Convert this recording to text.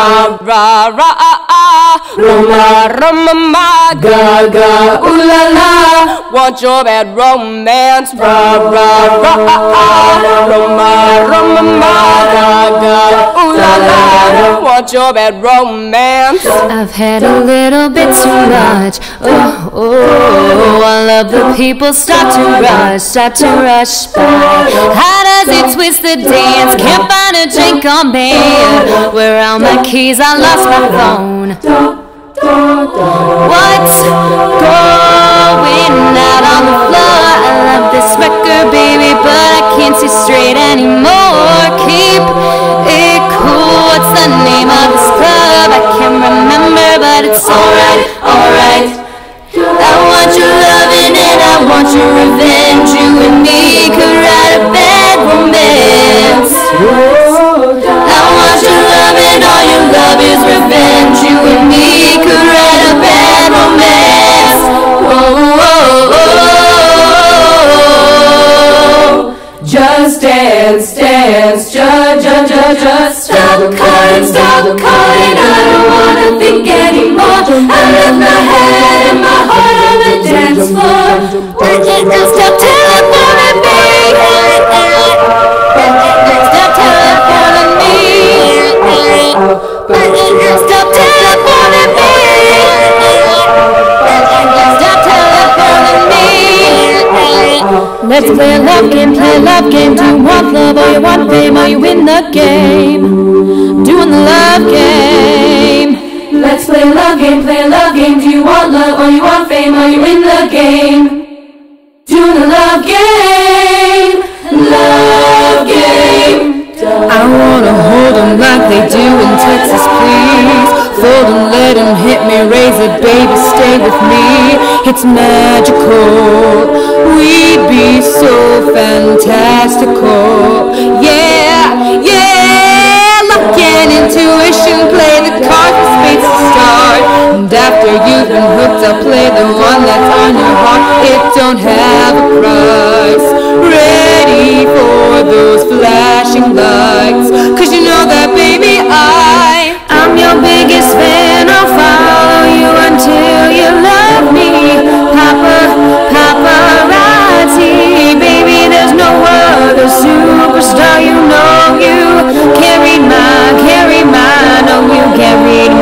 ra ra ra ah ah, Roma Roma ma ga ga ooh la la. Want your bad romance, ra ra ra ah ah, Roma Roma ma ga ga ooh la la. Want your bad romance. I've had a little bit too much. Oh, oh, of the people start to rush, start to rush by. How does it twist the dance? Can't find a drink on me. Where are my keys? I lost my phone. What's going out on the floor? I love this record, baby, but I can't see straight anymore. Keep it cool. What's the name of this club? I can't remember, but it's alright, alright. Just dance, dance, just, just, just, just Stop crying, stop crying. I don't wanna think anymore. I left my head and my heart on the dance floor. I can't stop telephoning me. Stop telephoning me. Stop telephoning me. Stop telephoning me. Let's play a love play love game. Do you want love or you want fame? Are you in the game? Doing the love game. Let's play a love game, play a love game. Do you want love or you want fame? Are you in the game? Doing the love game, love game. I wanna hold 'em like they do in Texas, please. Fold 'em, let 'em hit me, raise it, baby, stay with me. It's magical. We'd be so fantastical. Yeah, yeah. Luck and intuition play the cards for spades to start. And after you've been hooked, I'll play the one that's on your heart. It don't have a price. Ready for those flashing lights. Cause you know that, baby, I, I'm your biggest You know you my, can't read my, no, you can't read